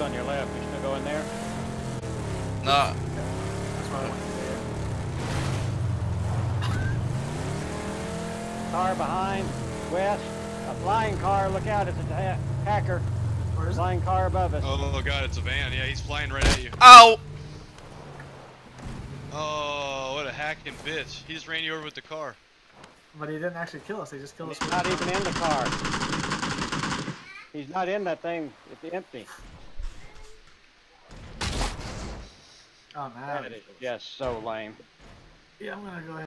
Woods on your left. You still go in there? No. That's why I went there. Car behind, west. A flying car. Look out! It's a ha hacker. Where is it? Flying car above us. Oh god, it's a van. Yeah, he's flying right at you. Ow! Oh, what a hacking bitch. He just ran you over with the car. But he didn't actually kill us. He just killed us. He's with- not even in the car. He's not in that thing. It's empty. Oh, man. That is just so lame. Yeah, I'm gonna go ahead.